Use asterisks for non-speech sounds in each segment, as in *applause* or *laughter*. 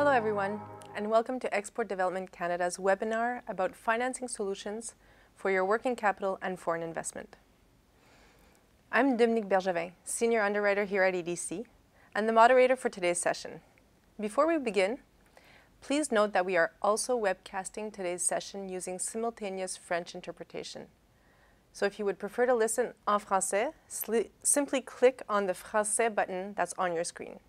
Hello everyone, and welcome to Export Development Canada's webinar about financing solutions for your working capital and foreign investment. I'm Dominique Bergevin, Senior Underwriter here at EDC, and the moderator for today's session. Before we begin, please note that we are also webcasting today's session using simultaneous French interpretation. So if you would prefer to listen en français, simply click on the français button that's on your screen.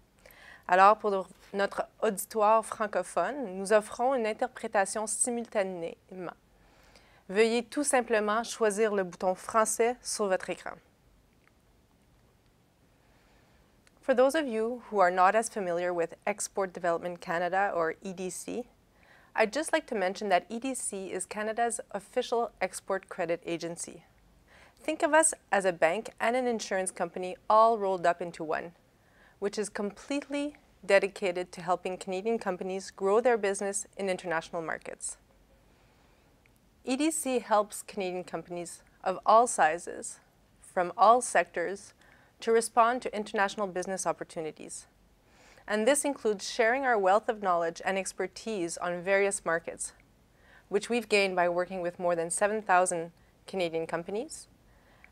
Alors, pour notre auditoire francophone, nous offrons une interprétation simultanément. Veuillez tout simplement choisir le bouton français sur votre écran. For those of you who are not as familiar with Export Development Canada, or EDC, I'd just like to mention that EDC is Canada's official export credit agency. Think of us as a bank and an insurance company all rolled up into one, which is completely dedicated to helping Canadian companies grow their business in international markets. EDC helps Canadian companies of all sizes, from all sectors, to respond to international business opportunities. And this includes sharing our wealth of knowledge and expertise on various markets, which we've gained by working with more than 7,000 Canadian companies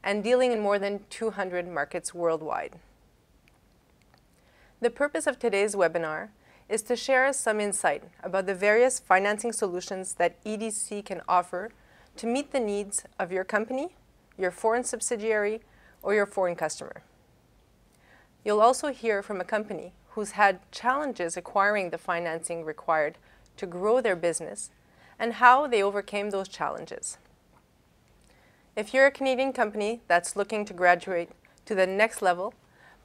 and dealing in more than 200 markets worldwide. The purpose of today's webinar is to share us some insight about the various financing solutions that EDC can offer to meet the needs of your company, your foreign subsidiary, or your foreign customer. You'll also hear from a company who's had challenges acquiring the financing required to grow their business and how they overcame those challenges. If you're a Canadian company that's looking to graduate to the next level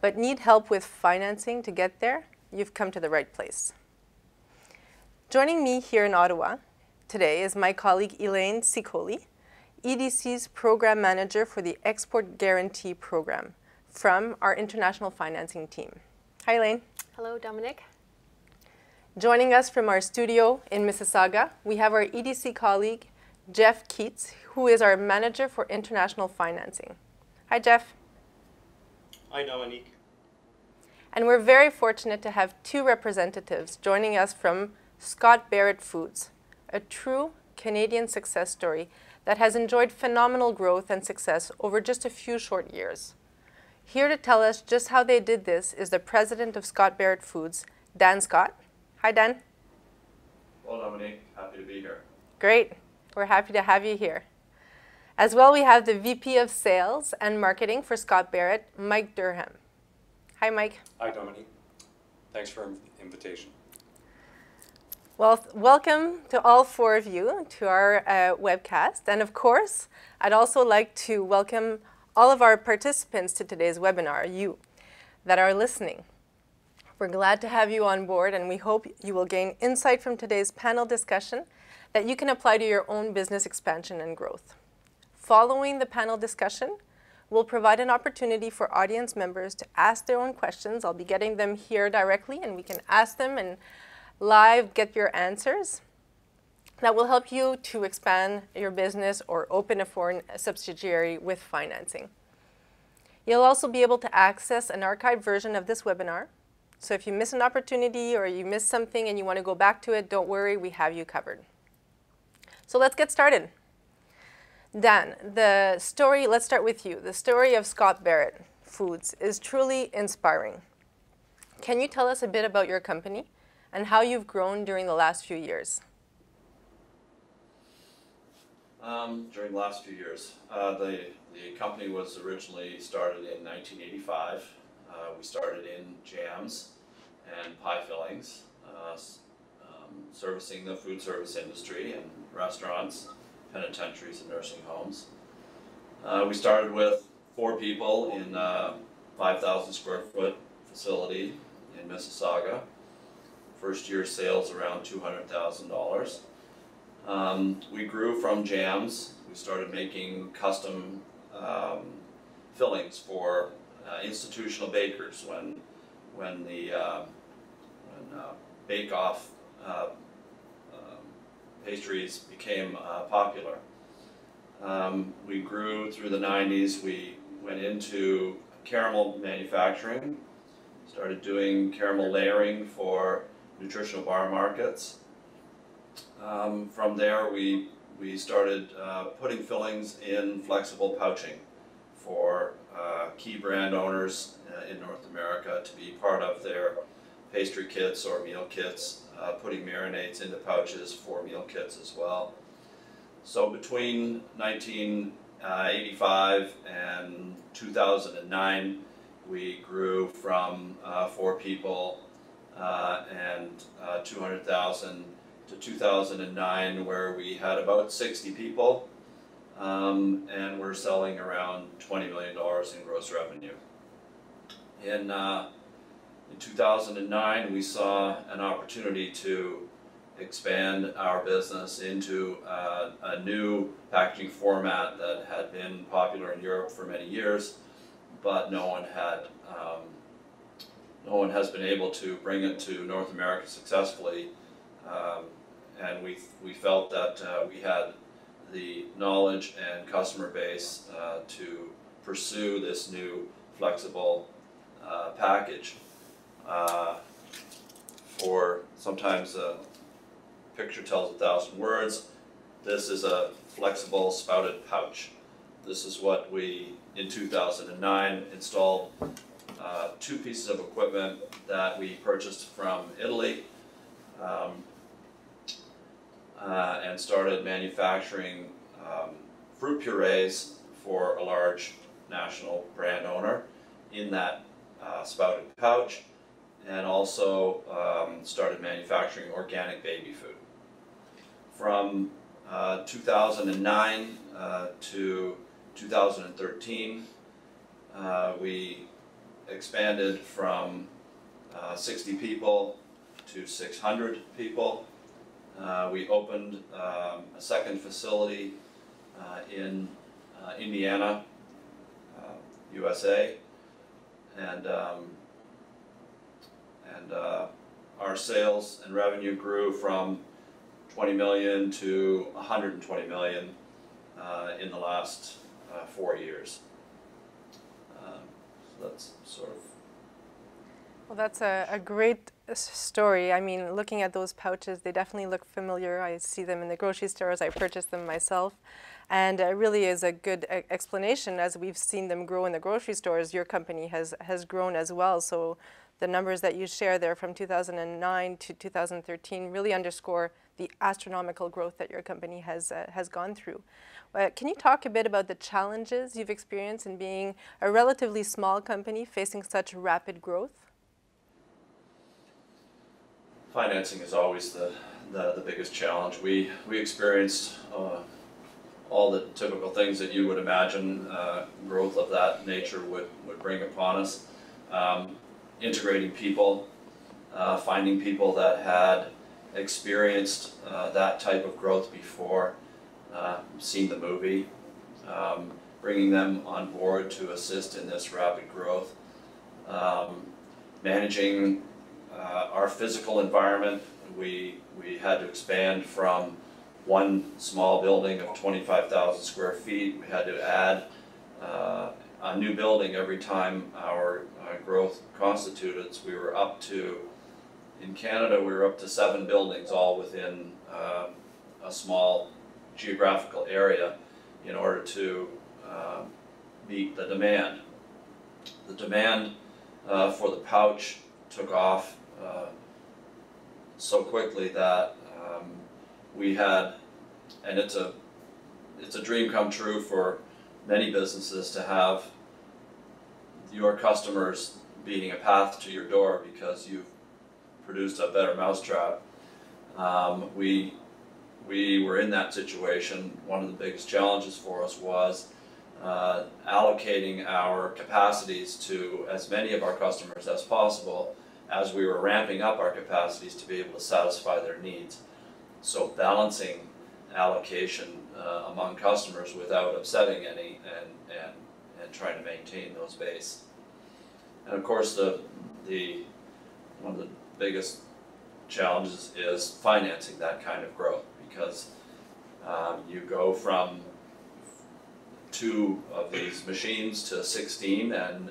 but need help with financing to get there, you've come to the right place. Joining me here in Ottawa today is my colleague Elaine Sicoli, EDC's Program Manager for the Export Guarantee Program, from our international financing team. Hi, Elaine. Hello, Dominic. Joining us from our studio in Mississauga, we have our EDC colleague, Jeff Keats, who is our Manager for International Financing. Hi, Jeff. Hi, Dominique. And we're very fortunate to have two representatives joining us from Scott Barrett Foods, a true Canadian success story that has enjoyed phenomenal growth and success over just a few short years. Here to tell us just how they did this is the president of Scott Barrett Foods, Dan Scott. Hi, Dan. Well, Dominique, happy to be here. Great. We're happy to have you here. As well, we have the VP of Sales and Marketing for Scott Barrett, Mike Durham. Hi, Mike. Hi, Dominique. Thanks for the invitation. Well, welcome to all four of you to our uh, webcast. And of course, I'd also like to welcome all of our participants to today's webinar, you that are listening. We're glad to have you on board and we hope you will gain insight from today's panel discussion that you can apply to your own business expansion and growth. Following the panel discussion, we'll provide an opportunity for audience members to ask their own questions. I'll be getting them here directly and we can ask them and live get your answers that will help you to expand your business or open a foreign subsidiary with financing. You'll also be able to access an archived version of this webinar. So if you miss an opportunity or you miss something and you want to go back to it, don't worry, we have you covered. So let's get started. Dan, the story, let's start with you. The story of Scott Barrett Foods is truly inspiring. Can you tell us a bit about your company and how you've grown during the last few years? Um, during the last few years. Uh, the, the company was originally started in 1985. Uh, we started in jams and pie fillings, uh, um, servicing the food service industry and restaurants, penitentiaries and nursing homes. Uh, we started with four people in a 5,000 square foot facility in Mississauga. First year sales around $200,000. Um, we grew from jams. We started making custom um, fillings for uh, institutional bakers when when the uh, when uh, bake off uh, pastries became uh, popular. Um, we grew through the 90s. We went into caramel manufacturing. Started doing caramel layering for nutritional bar markets. Um, from there, we, we started uh, putting fillings in flexible pouching for uh, key brand owners uh, in North America to be part of their pastry kits or meal kits, uh, putting marinades into pouches for meal kits as well. So between 1985 and 2009, we grew from uh, four people uh, and uh, 200,000 to 2009 where we had about 60 people um, and we're selling around $20 million in gross revenue. In, uh, in 2009 we saw an opportunity to expand our business into uh, a new packaging format that had been popular in Europe for many years but no one had um, no one has been able to bring it to North America successfully um, and we, we felt that uh, we had the knowledge and customer base uh, to pursue this new flexible uh, package. Uh, for sometimes a picture tells a thousand words. This is a flexible spouted pouch. This is what we, in 2009, installed uh, two pieces of equipment that we purchased from Italy. Um, uh, and started manufacturing um, fruit purees for a large national brand owner in that uh, spouted pouch and also um, started manufacturing organic baby food. From uh, 2009 uh, to 2013, uh, we expanded from uh, 60 people to 600 people uh, we opened um, a second facility uh, in Indiana, USA, and um, and uh, our sales and revenue grew from 20 million to 120 million in the last four years. Um, so that's sort of well, that's a, a great story. I mean, looking at those pouches, they definitely look familiar. I see them in the grocery stores. I purchased them myself. And it really is a good explanation as we've seen them grow in the grocery stores. Your company has, has grown as well. So the numbers that you share there from 2009 to 2013 really underscore the astronomical growth that your company has, uh, has gone through. Uh, can you talk a bit about the challenges you've experienced in being a relatively small company facing such rapid growth? financing is always the, the, the biggest challenge. We, we experienced uh, all the typical things that you would imagine uh, growth of that nature would, would bring upon us. Um, integrating people, uh, finding people that had experienced uh, that type of growth before, uh, seen the movie, um, bringing them on board to assist in this rapid growth, um, managing uh, our physical environment, we, we had to expand from one small building of 25,000 square feet. We had to add a new building every time our uh, growth constituted. We were up to, in Canada, we were up to seven buildings all within uh, a small geographical area in order to uh, meet the demand. The demand uh, for the pouch took off uh, so quickly that um, we had, and it's a, it's a dream come true for many businesses to have your customers beating a path to your door because you've produced a better mousetrap. Um, we, we were in that situation. One of the biggest challenges for us was uh, allocating our capacities to as many of our customers as possible as we were ramping up our capacities to be able to satisfy their needs. So balancing allocation uh, among customers without upsetting any and, and, trying to maintain those base. And of course the, the, one of the biggest challenges is financing that kind of growth because um, you go from two of these machines to 16 and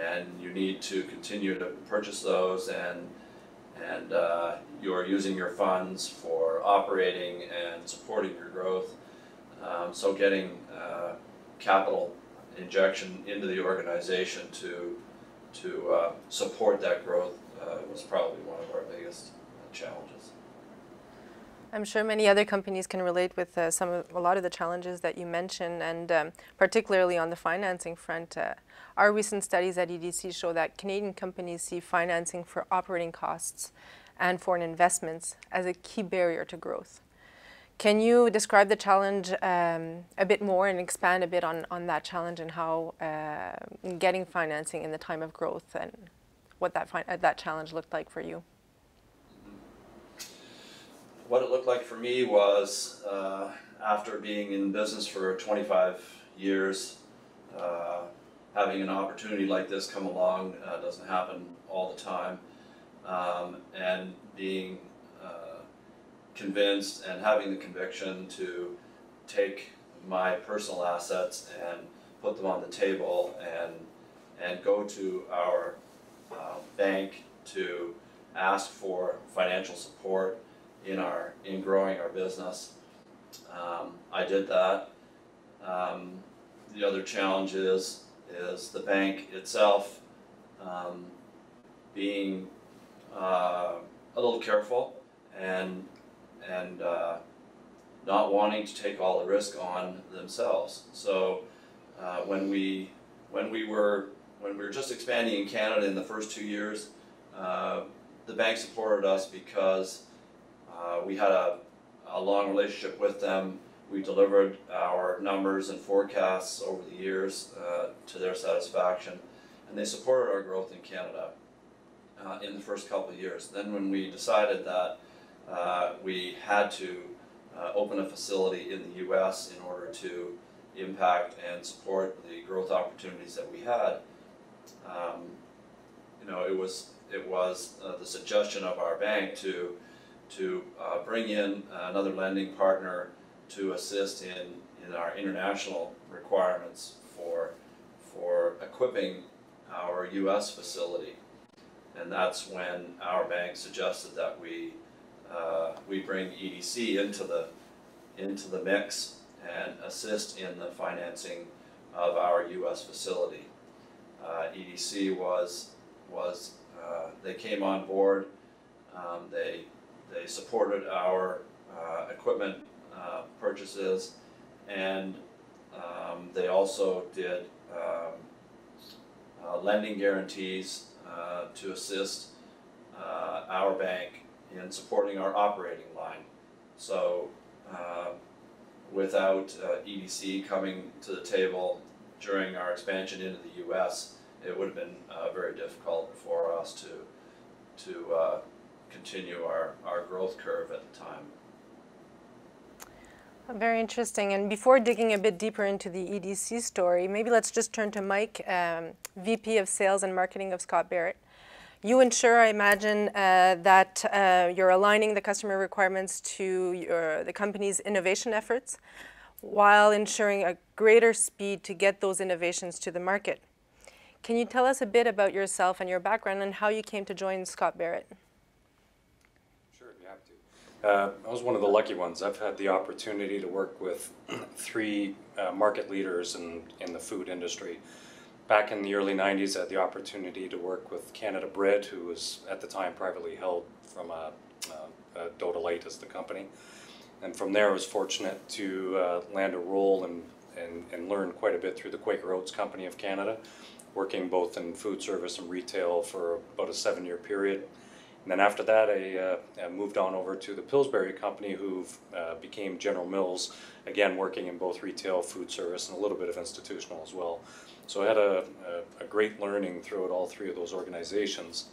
and you need to continue to purchase those and and uh, you're using your funds for operating and supporting your growth. Um, so getting uh, capital injection into the organization to to uh, support that growth uh, was probably one of our biggest challenges. I'm sure many other companies can relate with uh, some of, a lot of the challenges that you mentioned, and um, particularly on the financing front. Uh, our recent studies at EDC show that Canadian companies see financing for operating costs and foreign investments as a key barrier to growth. Can you describe the challenge um, a bit more and expand a bit on, on that challenge and how uh, getting financing in the time of growth and what that, uh, that challenge looked like for you? What it looked like for me was uh, after being in business for 25 years, uh, having an opportunity like this come along uh, doesn't happen all the time, um, and being convinced and having the conviction to take my personal assets and put them on the table and and go to our uh, bank to ask for financial support in our in growing our business. Um, I did that. Um, the other challenge is is the bank itself um, being uh, a little careful and and uh, not wanting to take all the risk on themselves. So uh, when we when we were when we were just expanding in Canada in the first two years, uh, the bank supported us because uh, we had a, a long relationship with them. We delivered our numbers and forecasts over the years uh, to their satisfaction, and they supported our growth in Canada uh, in the first couple of years. Then when we decided that uh, we had to uh, open a facility in the U.S. in order to impact and support the growth opportunities that we had. Um, you know, it was it was uh, the suggestion of our bank to to uh, bring in another lending partner to assist in in our international requirements for for equipping our U.S. facility, and that's when our bank suggested that we uh, we bring EDC into the into the mix and assist in the financing of our U.S. facility. Uh, EDC was was uh, they came on board. Um, they they supported our uh, equipment uh, purchases, and um, they also did um, uh, lending guarantees to assist our bank in supporting our operating line. So uh, without uh, EDC coming to the table during our expansion into the U.S., it would have been uh, very difficult for us to to uh, continue our, our growth curve at the time. Very interesting. And before digging a bit deeper into the EDC story, maybe let's just turn to Mike, um, VP of Sales and Marketing of Scott Barrett. You ensure, I imagine, uh, that uh, you're aligning the customer requirements to your, the company's innovation efforts while ensuring a greater speed to get those innovations to the market. Can you tell us a bit about yourself and your background and how you came to join Scott Barrett? Sure, have to. Uh, I was one of the lucky ones. I've had the opportunity to work with *clears throat* three uh, market leaders in, in the food industry back in the early 90s, I had the opportunity to work with Canada Bread, who was at the time privately held from a, a, a Dota Light as the company. And from there, I was fortunate to uh, land a role and, and, and learn quite a bit through the Quaker Oats Company of Canada, working both in food service and retail for about a seven year period. And then after that, I, uh, moved on over to the Pillsbury Company, who uh, became General Mills, again working in both retail, food service, and a little bit of institutional as well. So I had a, a, a, great learning throughout all three of those organizations.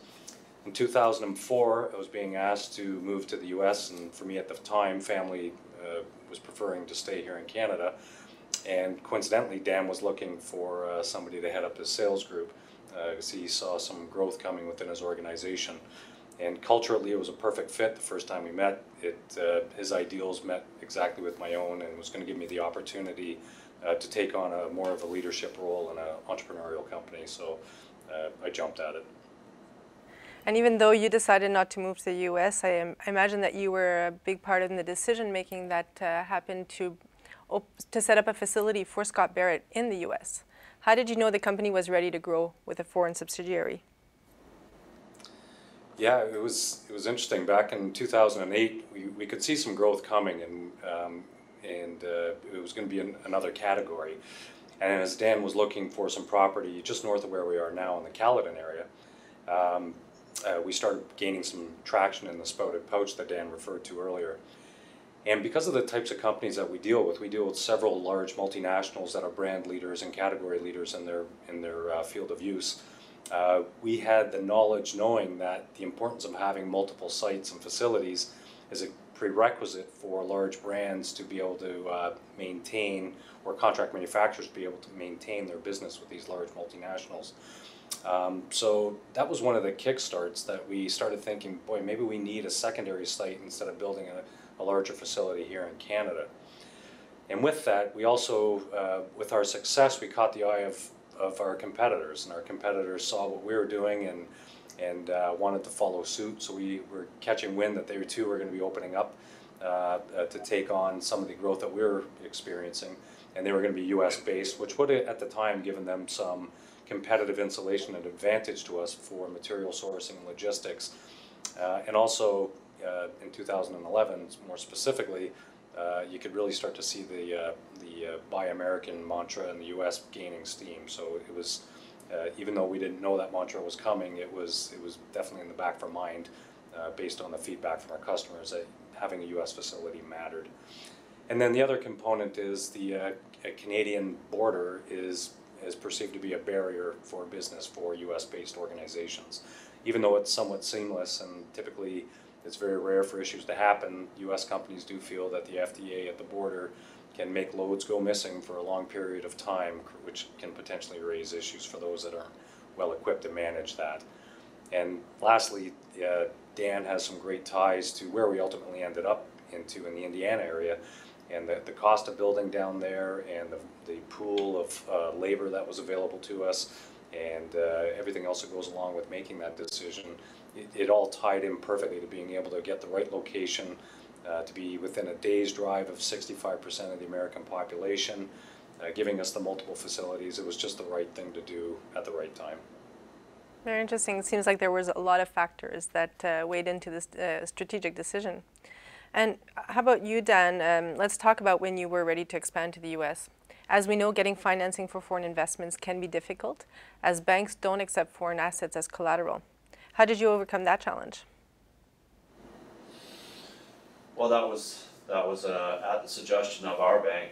In 2004, I was being asked to move to the US, and for me at the time, family uh, was preferring to stay here in Canada. And coincidentally, Dan was looking for uh, somebody to head up his sales group because uh, he saw some growth coming within his organization. And culturally, it was a perfect fit the first time we met. It, uh, his ideals met exactly with my own and was going to give me the opportunity uh, to take on a more of a leadership role in an entrepreneurial company. So uh, I jumped at it. And even though you decided not to move to the U.S., I, I imagine that you were a big part in the decision making that uh, happened to to set up a facility for Scott Barrett in the U.S. How did you know the company was ready to grow with a foreign subsidiary? Yeah, it was it was interesting. Back in 2008, we, we could see some growth coming, and um, and uh, it was going to be an, another category. And as Dan was looking for some property just north of where we are now in the Caledon area, um, uh, we started gaining some traction in the spouted pouch that Dan referred to earlier. And because of the types of companies that we deal with, we deal with several large multinationals that are brand leaders and category leaders in their in their uh, field of use. Uh, we had the knowledge knowing that the importance of having multiple sites and facilities is a prerequisite for large brands to be able to uh, maintain or contract manufacturers to be able to maintain their business with these large multinationals. Um, so that was one of the kickstarts that we started thinking, boy, maybe we need a secondary site instead of building a, a larger facility here in Canada. And with that, we also, uh, with our success, we caught the eye of, of our competitors, and our competitors saw what we were doing and and uh, wanted to follow suit. So we were catching wind that they too were going to be opening up uh, uh, to take on some of the growth that we were experiencing, and they were going to be U.S. based, which would at the time given them some competitive insulation and advantage to us for material sourcing and logistics. Uh, and also uh, in 2011, more specifically, uh, you could really start to see the uh, the uh, Buy American mantra in the U.S. gaining steam. So it was, uh, even though we didn't know that mantra was coming, it was it was definitely in the back of our mind, based on the feedback from our customers that having a U.S. facility mattered. And then the other component is the Canadian border is is perceived to be a barrier for business for US based organizations. Even though it's somewhat seamless and typically it's very rare for issues to happen, US companies do feel that the FDA at the border can make loads go missing for a long period of time, which can potentially raise issues for those that aren't well equipped to manage that. And lastly, uh, Dan has some great ties to where we ultimately ended up into in the Indiana area and the, the cost of building down there and the, the pool of uh, labor that was available to us and uh, everything else that goes along with making that decision, it, it, all tied in perfectly to being able to get the right location, uh, to be within a day's drive of 65% of the American population, uh, giving us the multiple facilities. It was just the right thing to do at the right time. Very interesting. It seems like there was a lot of factors that uh, weighed into this uh, strategic decision. And how about you, Dan? Um, let's talk about when you were ready to expand to the US. As we know, getting financing for foreign investments can be difficult, as banks don't accept foreign assets as collateral. How did you overcome that challenge? Well, that was that was uh, at the suggestion of our bank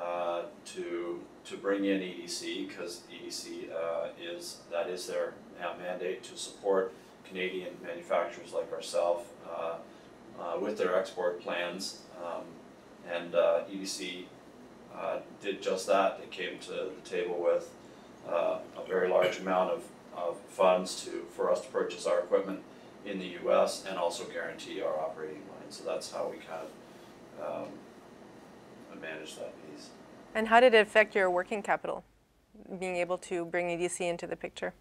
uh, to to bring in EDC because EDC uh, is that is their mandate to support Canadian manufacturers like ourselves uh, uh, with their export plans. Um, and uh, EDC did just that. They came to the table with a very large amount of, of funds to for us to purchase our equipment in the U.S. and also guarantee our operating line. So that's how we kind of um, manage that piece. And how did it affect your working capital, being able to bring EDC into the picture?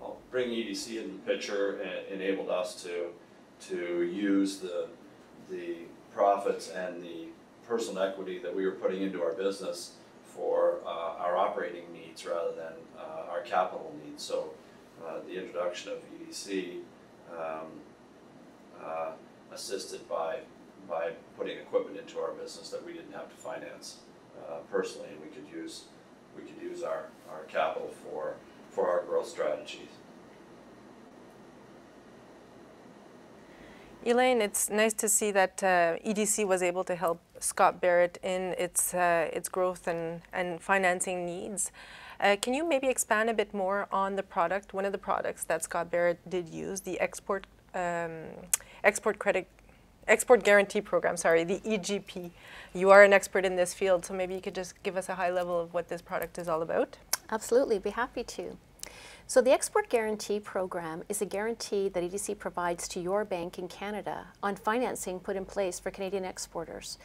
Well, bringing EDC into the picture enabled us to to use the, the profits and the personal equity that we were putting into our business for uh, our operating needs rather than uh, our capital needs. So uh, the introduction of EDC um, uh, assisted by, by putting equipment into our business that we didn't have to finance uh, personally and we could use, we could use our, our capital for, for our growth strategies. Elaine, it's nice to see that uh, EDC was able to help Scott Barrett in its uh, its growth and, and financing needs. Uh, can you maybe expand a bit more on the product? One of the products that Scott Barrett did use, the export um, export credit export guarantee program. Sorry, the EGP. You are an expert in this field, so maybe you could just give us a high level of what this product is all about. Absolutely, be happy to. So the Export Guarantee Program is a guarantee that EDC provides to your bank in Canada on financing put in place for Canadian exporters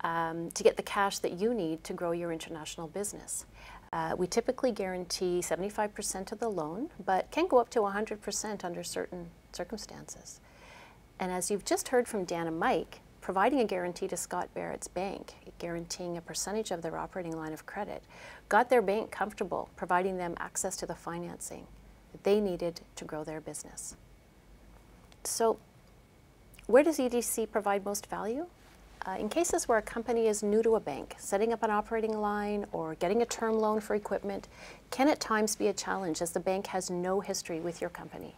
um, to get the cash that you need to grow your international business. Uh, we typically guarantee 75% of the loan, but can go up to 100% under certain circumstances. And as you've just heard from Dan and Mike, providing a guarantee to Scott Barrett's bank, guaranteeing a percentage of their operating line of credit, got their bank comfortable providing them access to the financing that they needed to grow their business. So, where does EDC provide most value? Uh, in cases where a company is new to a bank, setting up an operating line or getting a term loan for equipment can at times be a challenge as the bank has no history with your company.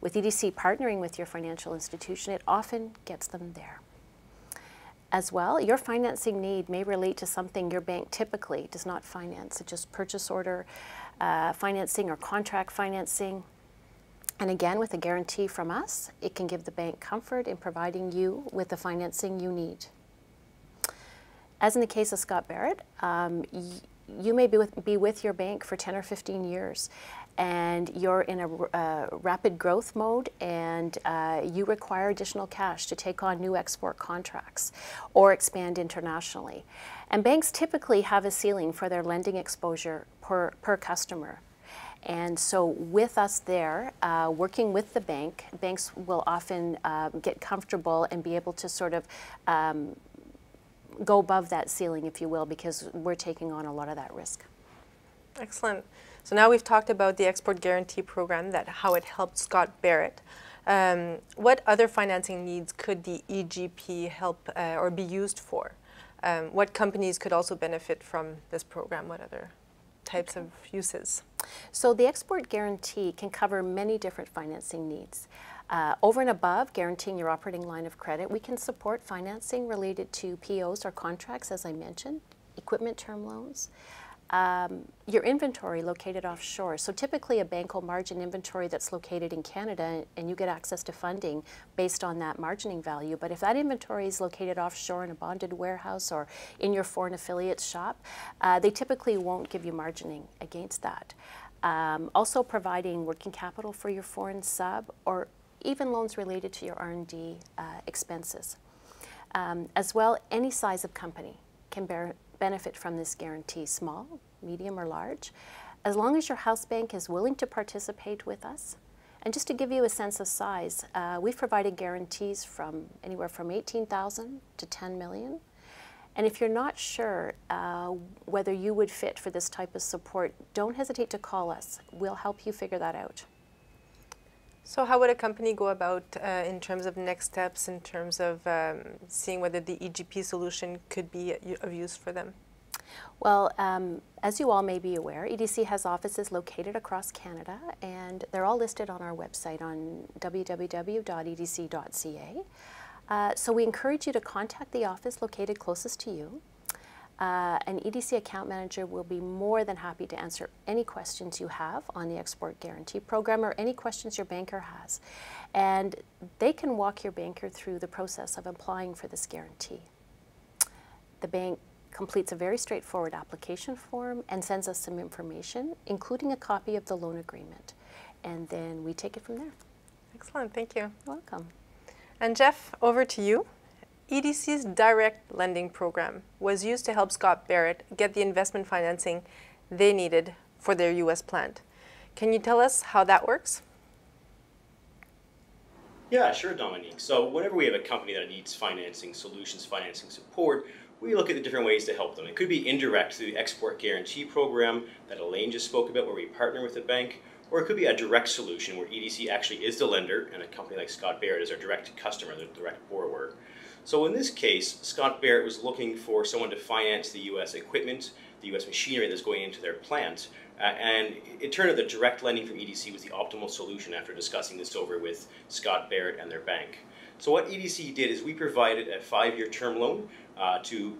With EDC partnering with your financial institution, it often gets them there. As well, your financing need may relate to something your bank typically does not finance, such as purchase order uh, financing or contract financing. And again, with a guarantee from us, it can give the bank comfort in providing you with the financing you need. As in the case of Scott Barrett, um, you may be with, be with your bank for 10 or 15 years and you're in a uh, rapid growth mode and uh, you require additional cash to take on new export contracts or expand internationally. And banks typically have a ceiling for their lending exposure per, per customer. And so, with us there, uh, working with the bank, banks will often uh, get comfortable and be able to sort of um, go above that ceiling, if you will, because we're taking on a lot of that risk. Excellent. So now we've talked about the Export Guarantee Program, that how it helped Scott Barrett. Um, what other financing needs could the EGP help uh, or be used for? Um, what companies could also benefit from this program? What other types of uses? So the Export Guarantee can cover many different financing needs. Uh, over and above guaranteeing your operating line of credit, we can support financing related to POs or contracts, as I mentioned, equipment term loans, um, your inventory located offshore. So typically a bank will margin inventory that's located in Canada and you get access to funding based on that margining value. But if that inventory is located offshore in a bonded warehouse or in your foreign affiliates shop, uh, they typically won't give you margining against that. Um, also providing working capital for your foreign sub or even loans related to your R&D uh, expenses. Um, as well, any size of company can bear benefit from this guarantee, small, medium, or large, as long as your house bank is willing to participate with us. And just to give you a sense of size, uh, we've provided guarantees from anywhere from 18,000 to 10 million. And if you're not sure uh, whether you would fit for this type of support, don't hesitate to call us. We'll help you figure that out. So how would a company go about uh, in terms of next steps, in terms of um, seeing whether the EGP solution could be of use for them? Well, um, as you all may be aware, EDC has offices located across Canada, and they're all listed on our website on www.edc.ca. Uh, so we encourage you to contact the office located closest to you. Uh, an EDC account manager will be more than happy to answer any questions you have on the Export Guarantee Program or any questions your banker has. And they can walk your banker through the process of applying for this guarantee. The bank completes a very straightforward application form and sends us some information, including a copy of the loan agreement. And then we take it from there. Excellent, thank you. Welcome. And Jeff, over to you. EDC's direct lending program was used to help Scott Barrett get the investment financing they needed for their U.S. plant. Can you tell us how that works? Yeah, sure, Dominique. So whenever we have a company that needs financing solutions, financing support, we look at the different ways to help them. It could be indirect through the Export Guarantee Program that Elaine just spoke about, where we partner with a bank, or it could be a direct solution where EDC actually is the lender and a company like Scott Barrett is our direct customer, the direct borrower. So in this case, Scott Barrett was looking for someone to finance the U.S. equipment, the U.S. machinery that's going into their plant. Uh, and it turned out that direct lending from EDC was the optimal solution after discussing this over with Scott Barrett and their bank. So what EDC did is we provided a five-year term loan uh, to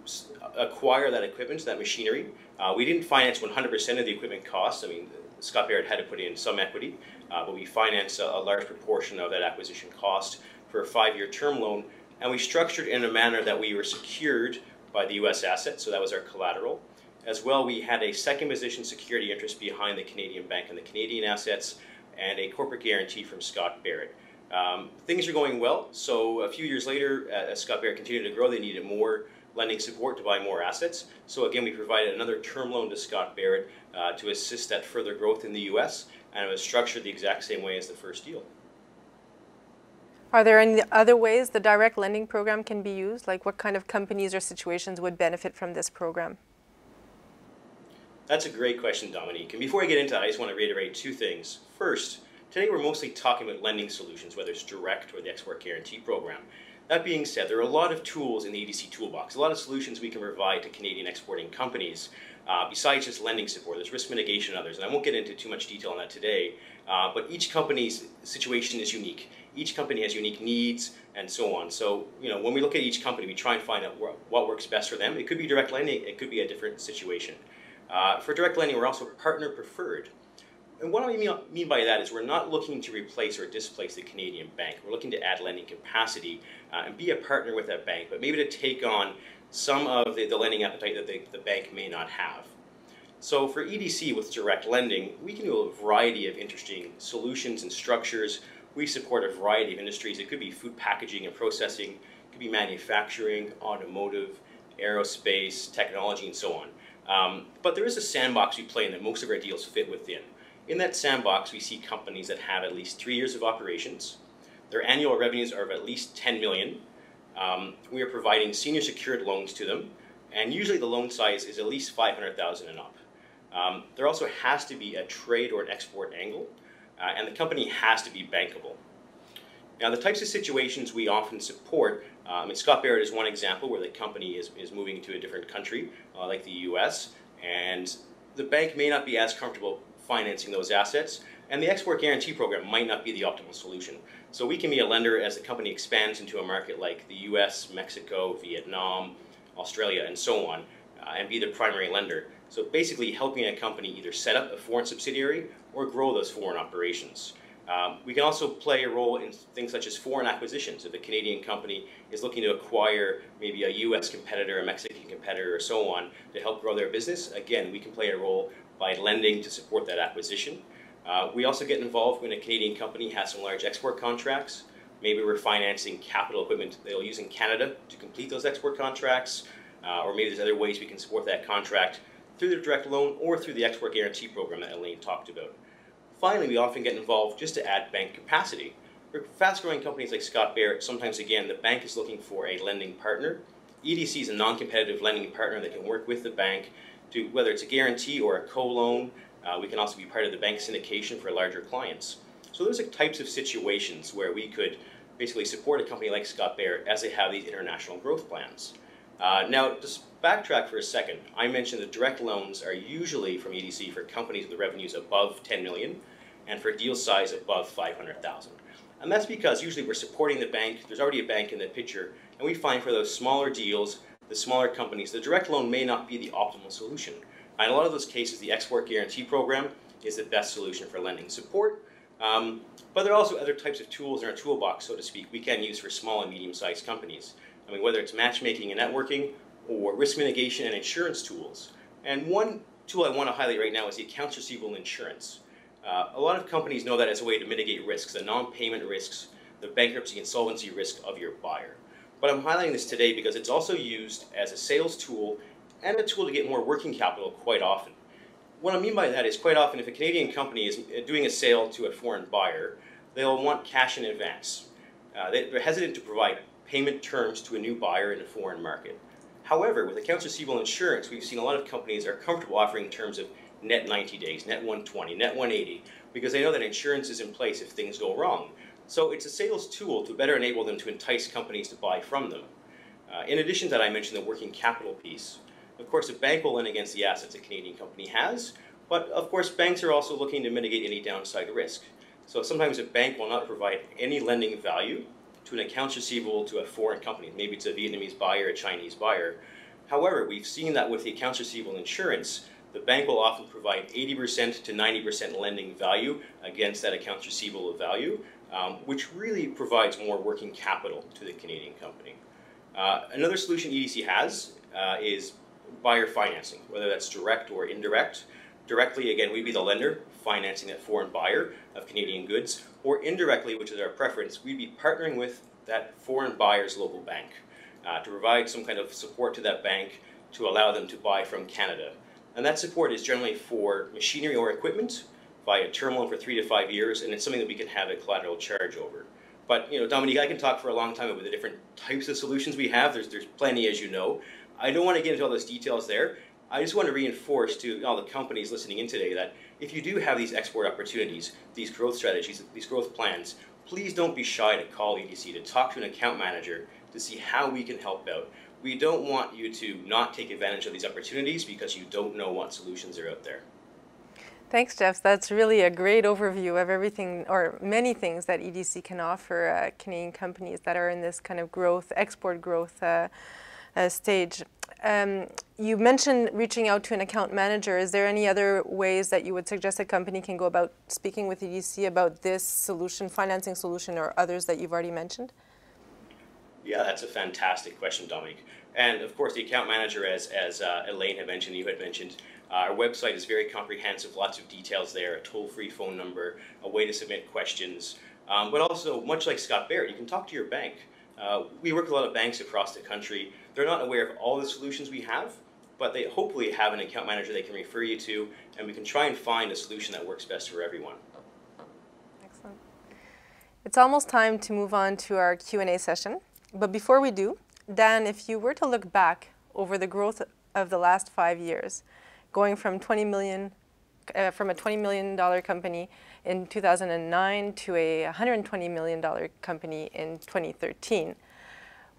acquire that equipment, that machinery. Uh, we didn't finance 100% of the equipment costs. I mean, Scott Barrett had to put in some equity, uh, but we financed a, a large proportion of that acquisition cost for a five-year term loan and we structured in a manner that we were secured by the U.S. asset, so that was our collateral. As well, we had a second position security interest behind the Canadian bank and the Canadian assets, and a corporate guarantee from Scott Barrett. Um, things are going well, so a few years later, uh, as Scott Barrett continued to grow, they needed more lending support to buy more assets. So again, we provided another term loan to Scott Barrett uh, to assist that further growth in the U.S., and it was structured the exact same way as the first deal. Are there any other ways the direct lending program can be used? Like what kind of companies or situations would benefit from this program? That's a great question, Dominique. And before I get into that, I just want to reiterate two things. First, today we're mostly talking about lending solutions, whether it's direct or the export guarantee program. That being said, there are a lot of tools in the EDC toolbox, a lot of solutions we can provide to Canadian exporting companies uh, besides just lending support, there's risk mitigation and others, and I won't get into too much detail on that today, uh, but each company's situation is unique. Each company has unique needs and so on. So, you know, when we look at each company, we try and find out what works best for them. It could be direct lending, it could be a different situation. Uh, for direct lending, we're also partner preferred. And what I mean by that is we're not looking to replace or displace the Canadian bank. We're looking to add lending capacity uh, and be a partner with that bank, but maybe to take on some of the, the lending appetite that the, the bank may not have. So for EDC with direct lending, we can do a variety of interesting solutions and structures. We support a variety of industries. It could be food packaging and processing, it could be manufacturing, automotive, aerospace, technology, and so on. Um, but there is a sandbox we play in that most of our deals fit within. In that sandbox, we see companies that have at least three years of operations. Their annual revenues are of at least 10 million, um, we are providing senior secured loans to them, and usually the loan size is at least 500,000 and up. Um, there also has to be a trade or an export angle, uh, and the company has to be bankable. Now, the types of situations we often support, um, Scott Barrett is one example where the company is, is moving to a different country, uh, like the US, and the bank may not be as comfortable financing those assets, and the export guarantee program might not be the optimal solution. So we can be a lender as the company expands into a market like the US, Mexico, Vietnam, Australia, and so on, uh, and be the primary lender. So basically helping a company either set up a foreign subsidiary or grow those foreign operations. Um, we can also play a role in things such as foreign acquisitions. If a Canadian company is looking to acquire maybe a US competitor, a Mexican competitor, or so on to help grow their business, again, we can play a role by lending to support that acquisition. Uh, we also get involved when a Canadian company has some large export contracts. Maybe we're financing capital equipment they'll use in Canada to complete those export contracts, uh, or maybe there's other ways we can support that contract through the direct loan or through the export guarantee program that Elaine talked about. Finally, we often get involved just to add bank capacity. For fast-growing companies like Scott Barrett, sometimes again, the bank is looking for a lending partner. EDC is a non-competitive lending partner that can work with the bank to, whether it's a guarantee or a co-loan, uh, we can also be part of the bank syndication for larger clients. So those are types of situations where we could basically support a company like Scott Barrett as they have these international growth plans. Uh, now, just backtrack for a second. I mentioned that direct loans are usually from EDC for companies with revenues above 10 million and for deal size above 500,000. And that's because usually we're supporting the bank, there's already a bank in the picture, and we find for those smaller deals, the smaller companies, the direct loan may not be the optimal solution. In a lot of those cases, the export guarantee program is the best solution for lending support. Um, but there are also other types of tools in our toolbox, so to speak, we can use for small and medium-sized companies. I mean, whether it's matchmaking and networking, or risk mitigation and insurance tools. And one tool I want to highlight right now is the accounts receivable insurance. Uh, a lot of companies know that as a way to mitigate risks, the non-payment risks, the bankruptcy insolvency risk of your buyer. But I'm highlighting this today because it's also used as a sales tool and a tool to get more working capital quite often. What I mean by that is quite often if a Canadian company is doing a sale to a foreign buyer, they'll want cash in advance. Uh, they're hesitant to provide payment terms to a new buyer in a foreign market. However, with accounts receivable insurance, we've seen a lot of companies are comfortable offering terms of net 90 days, net 120, net 180, because they know that insurance is in place if things go wrong. So it's a sales tool to better enable them to entice companies to buy from them. Uh, in addition to that, I mentioned the working capital piece. Of course, a bank will lend against the assets a Canadian company has, but of course, banks are also looking to mitigate any downside risk. So sometimes a bank will not provide any lending value to an accounts receivable to a foreign company. Maybe it's a Vietnamese buyer, a Chinese buyer. However, we've seen that with the accounts receivable insurance, the bank will often provide 80% to 90% lending value against that accounts receivable value, um, which really provides more working capital to the Canadian company. Uh, another solution EDC has uh, is buyer financing, whether that's direct or indirect. Directly, again, we'd be the lender financing that foreign buyer of Canadian goods, or indirectly, which is our preference, we'd be partnering with that foreign buyer's local bank uh, to provide some kind of support to that bank to allow them to buy from Canada. And that support is generally for machinery or equipment via term loan for three to five years, and it's something that we can have a collateral charge over. But you know, Dominique, I can talk for a long time about the different types of solutions we have. There's there's plenty, as you know. I don't want to get into all those details there. I just want to reinforce to all the companies listening in today that if you do have these export opportunities, these growth strategies, these growth plans, please don't be shy to call EDC, to talk to an account manager to see how we can help out. We don't want you to not take advantage of these opportunities because you don't know what solutions are out there. Thanks, Jeff. That's really a great overview of everything, or many things that EDC can offer uh, Canadian companies that are in this kind of growth, export growth uh, stage. Um, you mentioned reaching out to an account manager. Is there any other ways that you would suggest a company can go about speaking with EDC about this solution, financing solution, or others that you've already mentioned? Yeah, that's a fantastic question, Dominic. And of course, the account manager, as, as uh, Elaine had mentioned, you had mentioned, uh, our website is very comprehensive, lots of details there, a toll-free phone number, a way to submit questions. Um, but also, much like Scott Barrett, you can talk to your bank. Uh, we work with a lot of banks across the country. They're not aware of all the solutions we have, but they hopefully have an account manager they can refer you to, and we can try and find a solution that works best for everyone. Excellent. It's almost time to move on to our Q&A session. But before we do, Dan, if you were to look back over the growth of the last five years, going from 20 million, uh, from a 20 million dollar company in 2009 to a 120 million dollar company in 2013.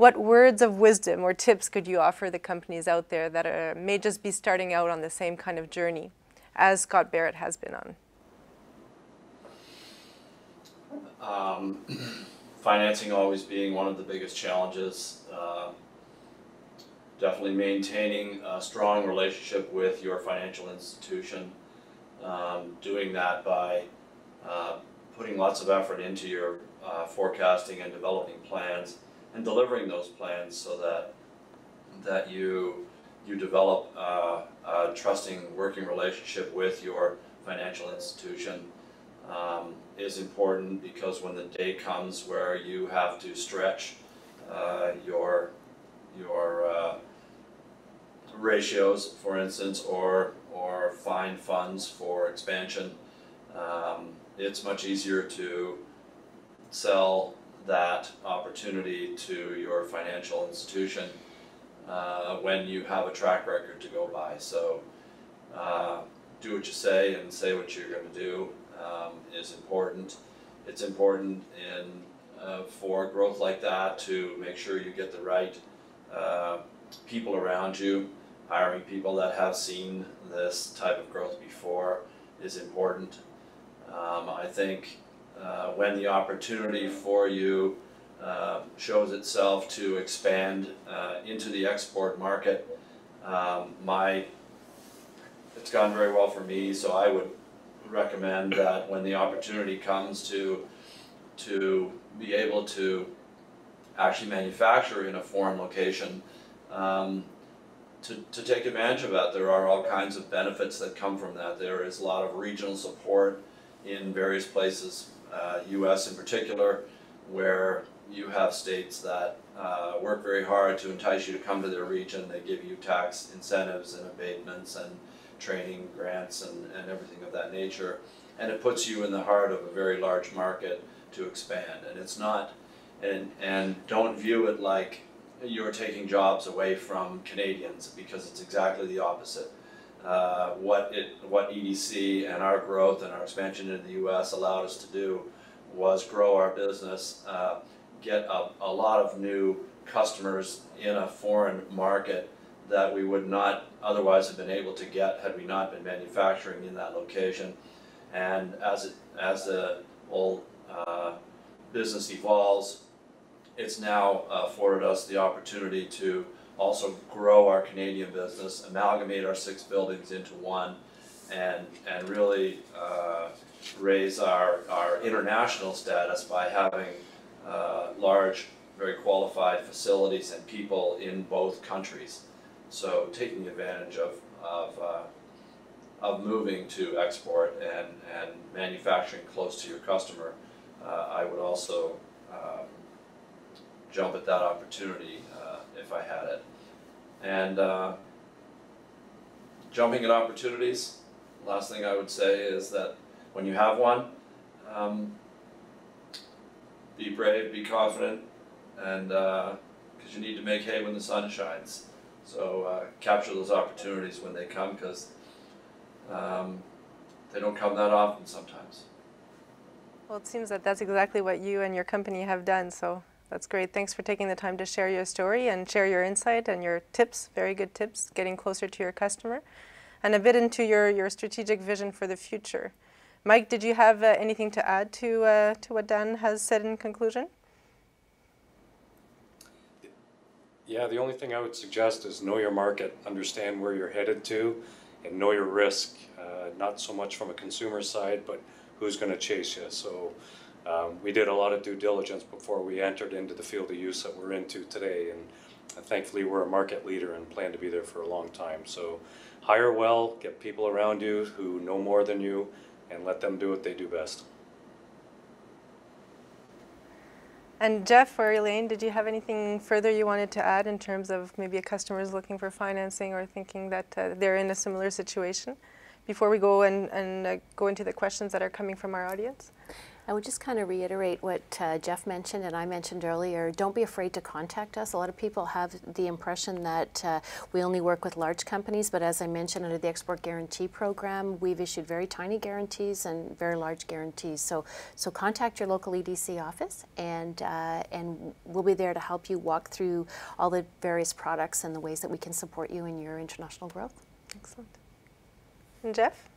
What words of wisdom or tips could you offer the companies out there that are, may just be starting out on the same kind of journey as Scott Barrett has been on? Um, *clears throat* financing always being one of the biggest challenges. Uh, definitely maintaining a strong relationship with your financial institution. Um, doing that by uh, putting lots of effort into your uh, forecasting and developing plans and delivering those plans so that that you you develop uh, a trusting working relationship with your financial institution um, is important because when the day comes where you have to stretch uh, your your uh, ratios, for instance, or or find funds for expansion, um, it's much easier to sell that opportunity to your financial institution uh, when you have a track record to go by. So uh, do what you say and say what you're going to do um, is important. It's important in uh, for growth like that to make sure you get the right uh, people around you. Hiring people that have seen this type of growth before is important. Um, I think uh, when the opportunity for you uh, shows itself to expand uh, into the export market, um, my it's gone very well for me. So I would recommend that when the opportunity comes to to be able to actually manufacture in a foreign location, um, to, to take advantage of that. There are all kinds of benefits that come from that. There is a lot of regional support in various places, uh, U.S. in particular, where you have states that uh, work very hard to entice you to come to their region. They give you tax incentives and abatements and training grants and, and everything of that nature. And it puts you in the heart of a very large market to expand. And it's not, and, and don't view it like you're taking jobs away from Canadians because it's exactly the opposite. Uh, what it, what EDC and our growth and our expansion in the U.S. allowed us to do was grow our business, uh, get a, a lot of new customers in a foreign market that we would not otherwise have been able to get had we not been manufacturing in that location. And as it, as the whole uh, business evolves, it's now afforded us the opportunity to also grow our Canadian business, amalgamate our six buildings into one, and and really uh, raise our our international status by having uh, large, very qualified facilities and people in both countries. So taking advantage of of uh, of moving to export and, and manufacturing close to your customer, uh, I would also um, jump at that opportunity I had it. And uh, jumping at opportunities, last thing I would say is that when you have one, um, be brave, be confident, and because you need to make hay when the sun shines. So uh, capture those opportunities when they come because um, they don't come that often sometimes. Well, it seems that that's exactly what you and your company have done. So that's great. Thanks for taking the time to share your story and share your insight and your tips, very good tips, getting closer to your customer, and a bit into your, your strategic vision for the future. Mike, did you have uh, anything to add to, uh, to what Dan has said in conclusion? Yeah, the only thing I would suggest is know your market, understand where you're headed to, and know your risk. Uh, not so much from a consumer side, but who's going to chase you. So um, we did a lot of due diligence before we entered into the field of use that we're into today, and thankfully we're a market leader and plan to be there for a long time. So hire well, get people around you who know more than you, and let them do what they do best. And Jeff or Elaine, did you have anything further you wanted to add in terms of maybe a customer is looking for financing or thinking that uh, they're in a similar situation before we go and, and uh, go into the questions that are coming from our audience? I would just kind of reiterate what uh, Jeff mentioned and I mentioned earlier. Don't be afraid to contact us. A lot of people have the impression that uh, we only work with large companies, but as I mentioned, under the Export Guarantee Program, we've issued very tiny guarantees and very large guarantees. So, so contact your local EDC office, and uh, and we'll be there to help you walk through all the various products and the ways that we can support you in your international growth. Excellent. And Jeff?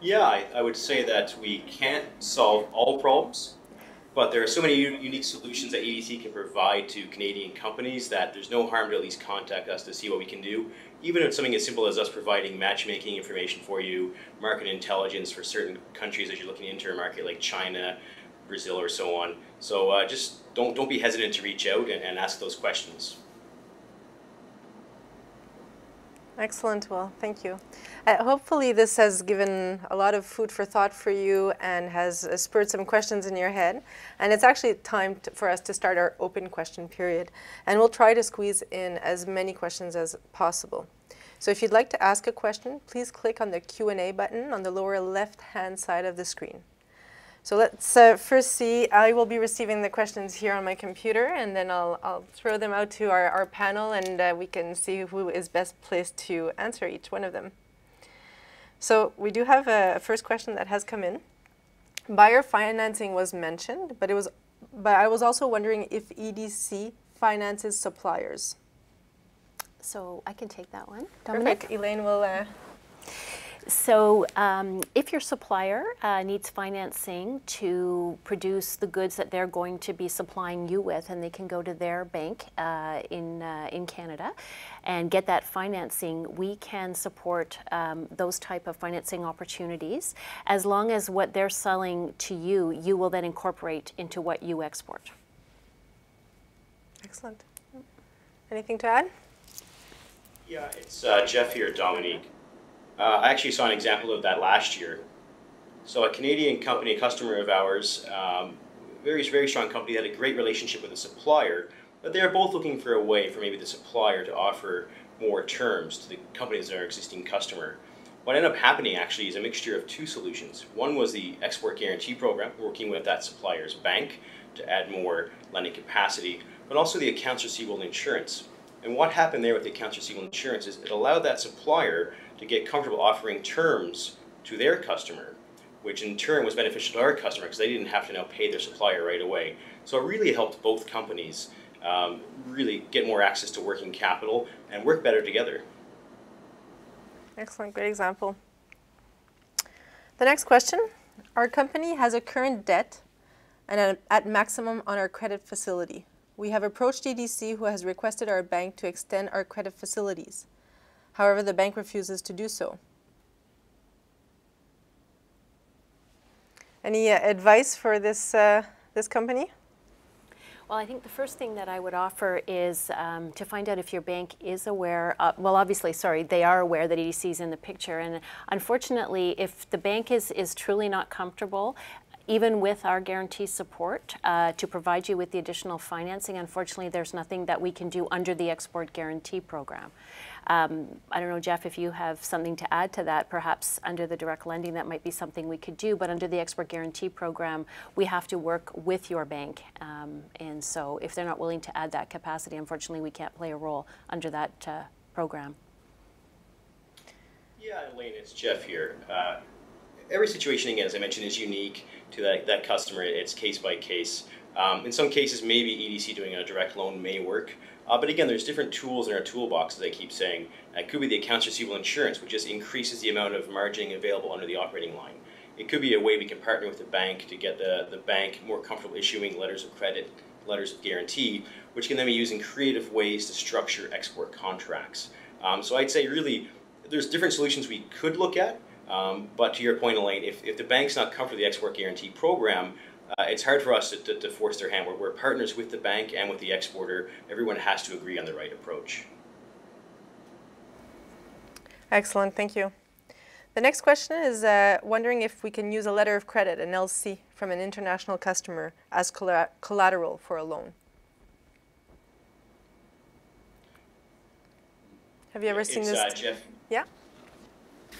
Yeah, I, I would say that we can't solve all problems, but there are so many unique solutions that EDC can provide to Canadian companies that there's no harm to at least contact us to see what we can do. Even if something as simple as us providing matchmaking information for you, market intelligence for certain countries as you're looking into a market like China, Brazil, or so on. So uh, just don't don't be hesitant to reach out and, and ask those questions. Excellent. Well, thank you. Uh, hopefully, this has given a lot of food for thought for you and has uh, spurred some questions in your head. And it's actually time to, for us to start our open question period. And we'll try to squeeze in as many questions as possible. So if you'd like to ask a question, please click on the Q&A button on the lower left-hand side of the screen. So let's uh, first see, I will be receiving the questions here on my computer and then I'll, I'll throw them out to our, our panel and uh, we can see who is best placed to answer each one of them. So we do have a first question that has come in. Buyer financing was mentioned, but it was, but I was also wondering if EDC finances suppliers. So I can take that one. Dominic? Perfect. Elaine will uh, so um, if your supplier uh, needs financing to produce the goods that they're going to be supplying you with, and they can go to their bank uh, in, uh, in Canada and get that financing, we can support um, those type of financing opportunities as long as what they're selling to you, you will then incorporate into what you export. Excellent. Anything to add? Yeah, it's uh, Jeff here, Dominique. Uh, I actually saw an example of that last year. So a Canadian company, a customer of ours, um, very, very strong company, had a great relationship with a supplier, but they're both looking for a way for maybe the supplier to offer more terms to the company as their existing customer. What ended up happening actually is a mixture of two solutions. One was the export guarantee program, working with that supplier's bank to add more lending capacity, but also the accounts receivable insurance. And what happened there with the accounts receivable insurance is it allowed that supplier to get comfortable offering terms to their customer, which in turn was beneficial to our customer because they didn't have to now pay their supplier right away. So it really helped both companies um, really get more access to working capital and work better together. Excellent, great example. The next question, our company has a current debt and at maximum on our credit facility. We have approached EDC who has requested our bank to extend our credit facilities. However, the bank refuses to do so. Any uh, advice for this, uh, this company? Well, I think the first thing that I would offer is um, to find out if your bank is aware, well, obviously, sorry, they are aware that EDC is in the picture. And unfortunately, if the bank is, is truly not comfortable, even with our guarantee support uh, to provide you with the additional financing, unfortunately, there's nothing that we can do under the export guarantee program. Um, I don't know, Jeff, if you have something to add to that, perhaps under the direct lending, that might be something we could do. But under the export guarantee program, we have to work with your bank. Um, and so if they're not willing to add that capacity, unfortunately, we can't play a role under that uh, program. Yeah, Elaine, it's Jeff here. Uh, every situation, again, as I mentioned, is unique to that, that customer. It's case by case. Um, in some cases, maybe EDC doing a direct loan may work. Uh, but again, there's different tools in our toolbox, as I keep saying. It could be the accounts receivable insurance, which just increases the amount of margining available under the operating line. It could be a way we can partner with the bank to get the, the bank more comfortable issuing letters of credit, letters of guarantee, which can then be used in creative ways to structure export contracts. Um, so I'd say really, there's different solutions we could look at. Um, but to your point, Elaine, if, if the bank's not comfortable with the export guarantee program, uh, it's hard for us to, to, to, force their hand. We're, we're partners with the bank and with the exporter. Everyone has to agree on the right approach. Excellent, thank you. The next question is uh, wondering if we can use a letter of credit, an LC, from an international customer as collateral for a loan. Have you ever it's, seen this? Uh, Jeff. Yeah?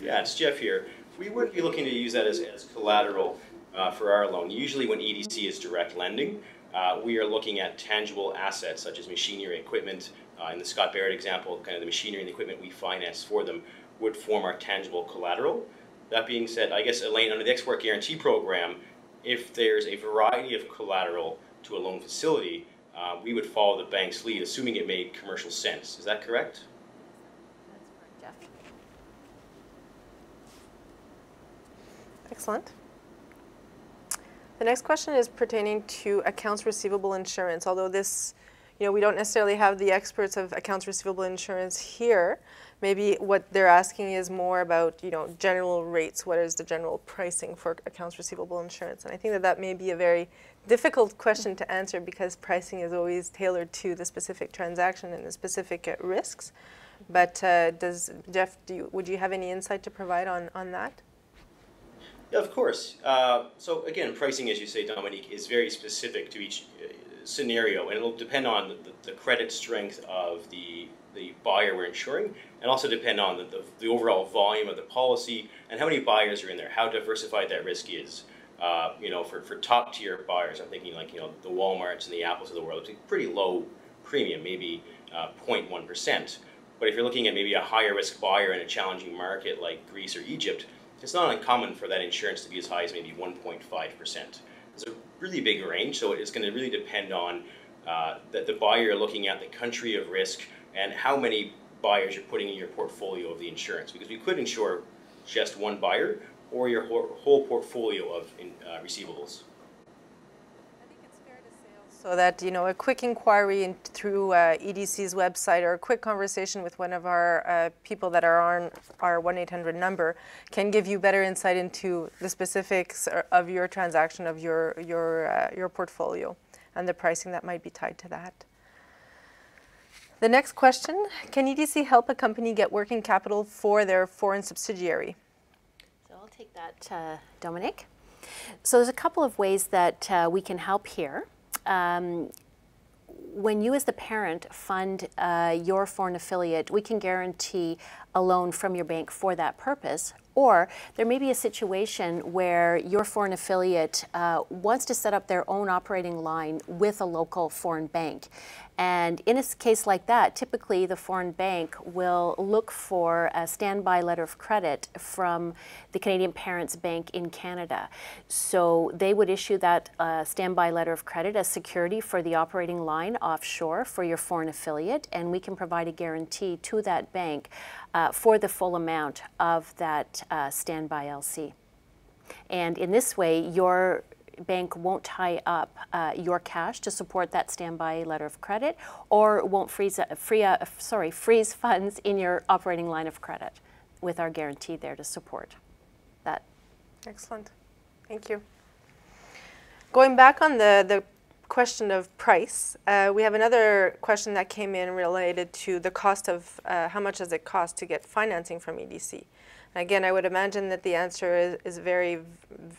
Yeah, it's Jeff here. We wouldn't be looking to use that as, as collateral uh, for our loan. Usually when EDC is direct lending, uh, we are looking at tangible assets such as machinery, equipment. Uh, in the Scott Barrett example, kind of the machinery and the equipment we finance for them would form our tangible collateral. That being said, I guess Elaine, under the export guarantee program, if there's a variety of collateral to a loan facility, uh, we would follow the bank's lead, assuming it made commercial sense. Is that correct? That's correct, Jeff. Excellent. The next question is pertaining to accounts receivable insurance. Although this, you know, we don't necessarily have the experts of accounts receivable insurance here. Maybe what they're asking is more about, you know, general rates. What is the general pricing for accounts receivable insurance? And I think that that may be a very difficult question to answer because pricing is always tailored to the specific transaction and the specific uh, risks. But uh, does Jeff, do you, would you have any insight to provide on, on that? Yeah, of course. Uh, so again, pricing, as you say, Dominique, is very specific to each uh, scenario, and it'll depend on the, the, credit strength of the the buyer we're insuring, and also depend on the, the, the, overall volume of the policy and how many buyers are in there, how diversified that risk is. Uh, you know, for, for top tier buyers, I'm thinking like you know the WalMarts and the Apples of the world, it's a pretty low premium, maybe uh, 0.1%. But if you're looking at maybe a higher risk buyer in a challenging market like Greece or Egypt, it's not uncommon for that insurance to be as high as maybe 1.5%. It's a really big range, so it's going to really depend on uh, the, the buyer looking at, the country of risk, and how many buyers you're putting in your portfolio of the insurance. Because we could insure just one buyer or your whole portfolio of in, uh, receivables so that you know a quick inquiry in, through uh, EDC's website or a quick conversation with one of our uh, people that are on our 1-800 number can give you better insight into the specifics of your transaction of your your uh, your portfolio and the pricing that might be tied to that. The next question, can EDC help a company get working capital for their foreign subsidiary? So I'll take that, uh, Dominic. So there's a couple of ways that uh, we can help here um, when you as the parent fund uh, your foreign affiliate, we can guarantee a loan from your bank for that purpose. Or there may be a situation where your foreign affiliate uh, wants to set up their own operating line with a local foreign bank. And in a case like that, typically the foreign bank will look for a standby letter of credit from the Canadian Parents Bank in Canada. So they would issue that uh, standby letter of credit as security for the operating line offshore for your foreign affiliate, and we can provide a guarantee to that bank uh, for the full amount of that uh, standby LC. And in this way, your bank won't tie up uh, your cash to support that standby letter of credit or won't freeze, uh, free, uh, sorry, freeze funds in your operating line of credit with our guarantee there to support that. Excellent. Thank you. Going back on the, the question of price, uh, we have another question that came in related to the cost of uh, how much does it cost to get financing from EDC. Again, I would imagine that the answer is, is very,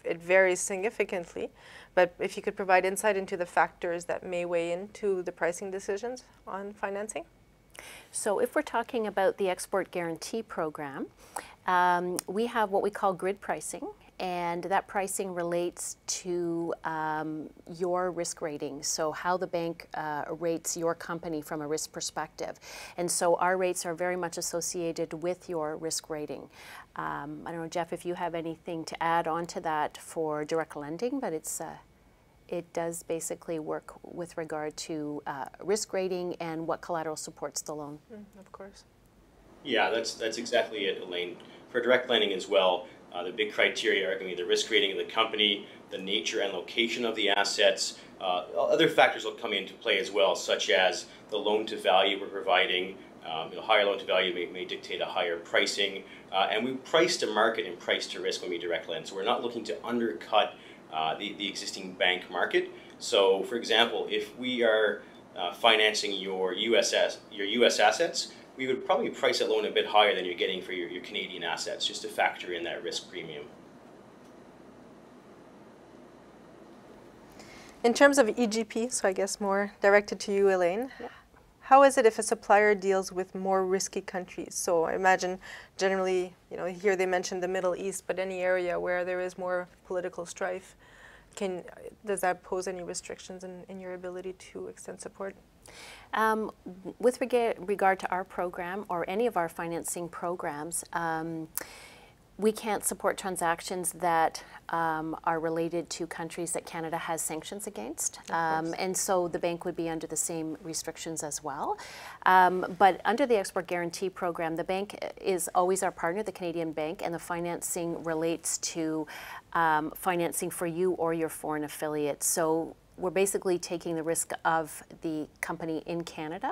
it varies significantly. But if you could provide insight into the factors that may weigh into the pricing decisions on financing. So if we're talking about the Export Guarantee Program, um, we have what we call grid pricing, and that pricing relates to um, your risk rating, so how the bank uh, rates your company from a risk perspective. And so our rates are very much associated with your risk rating. Um, I don't know, Jeff, if you have anything to add on to that for direct lending, but it's uh, it does basically work with regard to uh, risk rating and what collateral supports the loan. Mm, of course. Yeah, that's that's exactly it, Elaine. For direct lending as well, uh, the big criteria are going to be the risk rating of the company, the nature and location of the assets. Uh, other factors will come into play as well, such as the loan to value we're providing. Um, you know, higher loan to value may, may dictate a higher pricing, uh, and we price to market and price to risk when we direct lend. So we're not looking to undercut uh, the, the existing bank market. So, for example, if we are uh, financing your USS, your US assets, we would probably price that loan a bit higher than you're getting for your, your Canadian assets, just to factor in that risk premium. In terms of EGP, so I guess more directed to you, Elaine, yeah. how is it if a supplier deals with more risky countries? So I imagine generally, you know, here they mentioned the Middle East, but any area where there is more political strife, can does that pose any restrictions in, in your ability to extend support? Um, with regard to our program or any of our financing programs, um, we can't support transactions that um, are related to countries that Canada has sanctions against. Um, and so the bank would be under the same restrictions as well. Um, but under the Export Guarantee Program, the bank is always our partner, the Canadian Bank, and the financing relates to um, financing for you or your foreign affiliate. So we're basically taking the risk of the company in Canada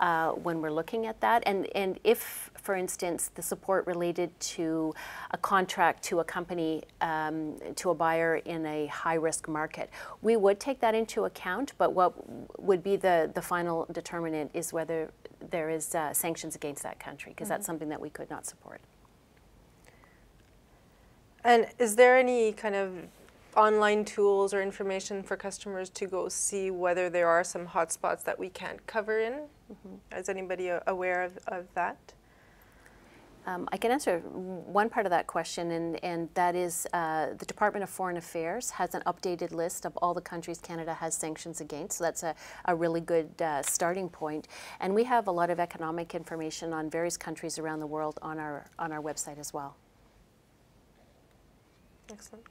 uh, when we're looking at that. And, and if, for instance, the support related to a contract to a company, um, to a buyer in a high risk market, we would take that into account. But what would be the, the final determinant is whether there is uh, sanctions against that country, because mm -hmm. that's something that we could not support. And is there any kind of online tools or information for customers to go see whether there are some hotspots that we can't cover in? Mm -hmm. Is anybody aware of, of that? Um, I can answer one part of that question, and, and that is uh, the Department of Foreign Affairs has an updated list of all the countries Canada has sanctions against. So that's a, a really good uh, starting point. And we have a lot of economic information on various countries around the world on our, on our website as well. Excellent.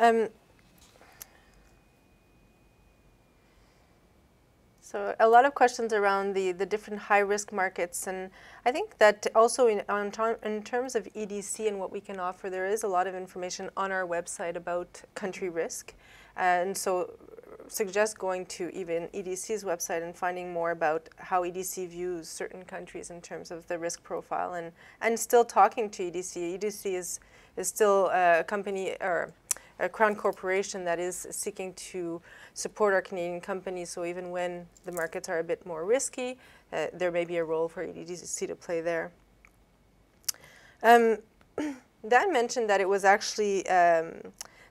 Um, so a lot of questions around the, the different high-risk markets, and I think that also in, in terms of EDC and what we can offer, there is a lot of information on our website about country risk, and so suggest going to even EDC's website and finding more about how EDC views certain countries in terms of the risk profile, and, and still talking to EDC. EDC is, is still a company, or a crown corporation that is seeking to support our Canadian companies. So even when the markets are a bit more risky, uh, there may be a role for EDC to play there. Um, *clears throat* Dan mentioned that it was actually um,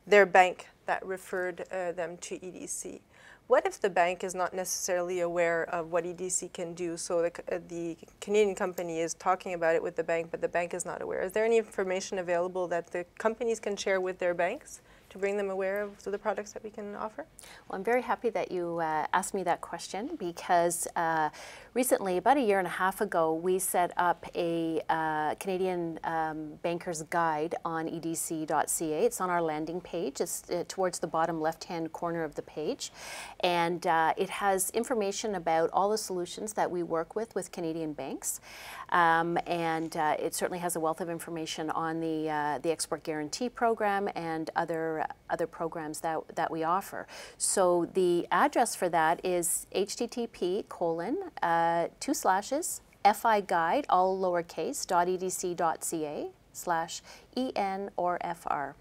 their bank that referred uh, them to EDC. What if the bank is not necessarily aware of what EDC can do? So the, uh, the, Canadian company is talking about it with the bank, but the bank is not aware. Is there any information available that the companies can share with their banks to bring them aware of the products that we can offer? Well, I'm very happy that you uh, asked me that question because uh, recently, about a year and a half ago, we set up a uh, Canadian um, Banker's Guide on edc.ca. It's on our landing page. It's uh, towards the bottom left-hand corner of the page. And uh, it has information about all the solutions that we work with with Canadian banks. Um, and uh, it certainly has a wealth of information on the, the Export Guarantee Program and other other programs that, that we offer. So the address for that is http colon uh, two slashes fi guide all lowercase dot edc.ca slash EN or FR.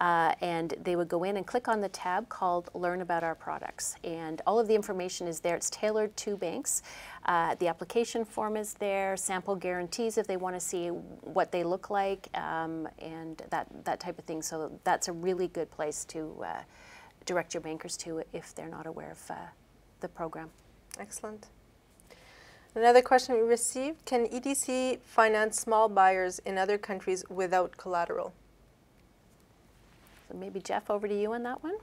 Uh, and they would go in and click on the tab called Learn About Our Products. And all of the information is there. It's tailored to banks. Uh, the application form is there, sample guarantees if they want to see what they look like, um, and that, that type of thing. So that's a really good place to uh, direct your bankers to if they're not aware of uh, the program. Excellent. Another question we received, can EDC finance small buyers in other countries without collateral? So maybe Jeff, over to you on that one.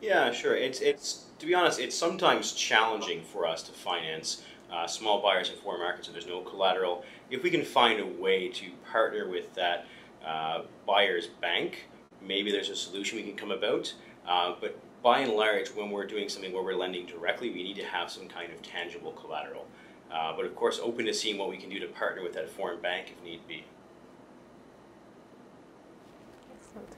Yeah, sure. It's it's to be honest, it's sometimes challenging for us to finance uh, small buyers in foreign markets if there's no collateral. If we can find a way to partner with that uh, buyer's bank, maybe there's a solution we can come about. Uh, but by and large, when we're doing something where we're lending directly, we need to have some kind of tangible collateral. Uh, but of course, open to seeing what we can do to partner with that foreign bank if need be. Excellent.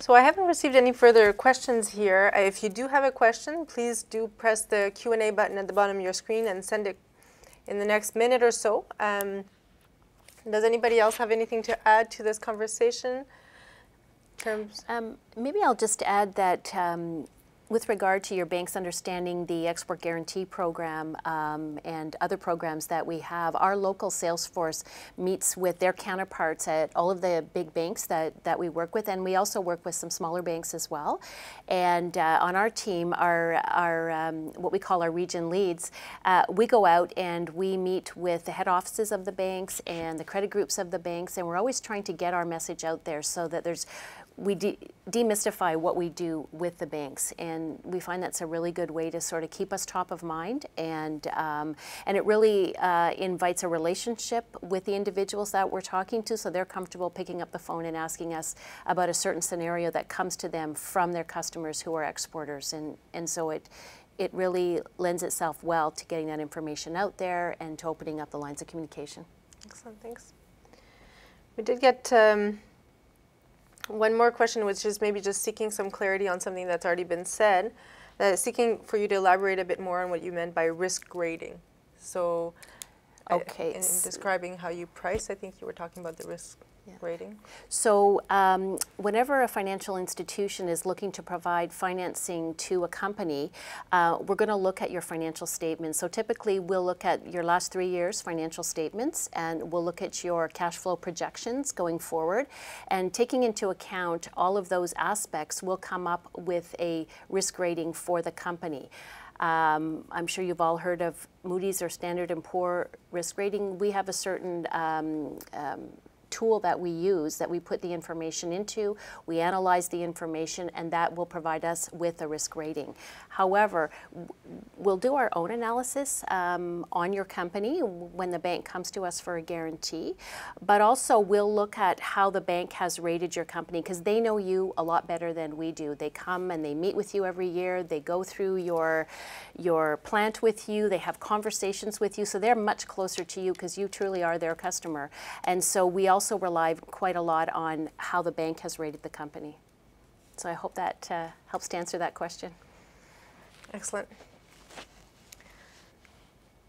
So I haven't received any further questions here. Uh, if you do have a question, please do press the Q&A button at the bottom of your screen and send it in the next minute or so. Um, does anybody else have anything to add to this conversation? Um, maybe I'll just add that um, with regard to your bank's understanding the export guarantee program um, and other programs that we have, our local sales force meets with their counterparts at all of the big banks that, that we work with, and we also work with some smaller banks as well. And uh, on our team, our, our um, what we call our region leads, uh, we go out and we meet with the head offices of the banks and the credit groups of the banks, and we're always trying to get our message out there so that there's we de demystify what we do with the banks, and we find that's a really good way to sort of keep us top of mind, and um, and it really uh, invites a relationship with the individuals that we're talking to, so they're comfortable picking up the phone and asking us about a certain scenario that comes to them from their customers who are exporters, and and so it it really lends itself well to getting that information out there and to opening up the lines of communication. Excellent, thanks. We did get. Um, one more question was just maybe just seeking some clarity on something that's already been said, uh, seeking for you to elaborate a bit more on what you meant by risk grading. So, okay. I, in describing how you price, I think you were talking about the risk yeah. rating? So um, whenever a financial institution is looking to provide financing to a company, uh, we're going to look at your financial statements. So typically we'll look at your last three years financial statements and we'll look at your cash flow projections going forward. And taking into account all of those aspects, we'll come up with a risk rating for the company. Um, I'm sure you've all heard of Moody's or Standard & Poor risk rating. We have a certain um, um, tool that we use that we put the information into, we analyze the information, and that will provide us with a risk rating. However, we'll do our own analysis um, on your company when the bank comes to us for a guarantee, but also we'll look at how the bank has rated your company because they know you a lot better than we do. They come and they meet with you every year, they go through your, your plant with you, they have conversations with you, so they're much closer to you because you truly are their customer. And so we also also rely quite a lot on how the bank has rated the company. So I hope that uh, helps to answer that question. Excellent.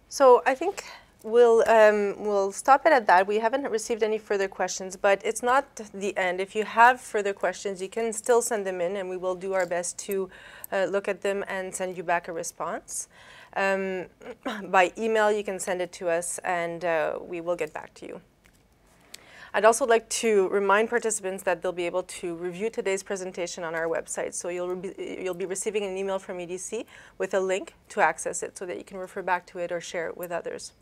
So I think we'll um, we'll stop it at that. We haven't received any further questions, but it's not the end. If you have further questions, you can still send them in, and we will do our best to uh, look at them and send you back a response. Um, *clears throat* by email, you can send it to us, and uh, we will get back to you. I'd also like to remind participants that they'll be able to review today's presentation on our website. So you'll you'll be receiving an email from EDC with a link to access it so that you can refer back to it or share it with others.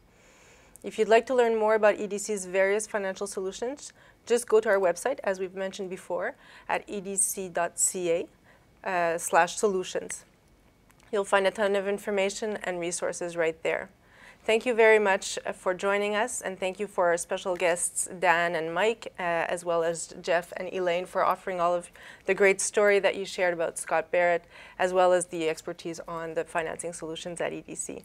If you'd like to learn more about EDC's various financial solutions, just go to our website, as we've mentioned before, at edc.ca uh, slash solutions. You'll find a ton of information and resources right there. Thank you very much uh, for joining us, and thank you for our special guests, Dan and Mike, uh, as well as Jeff and Elaine, for offering all of the great story that you shared about Scott Barrett, as well as the expertise on the financing solutions at EDC.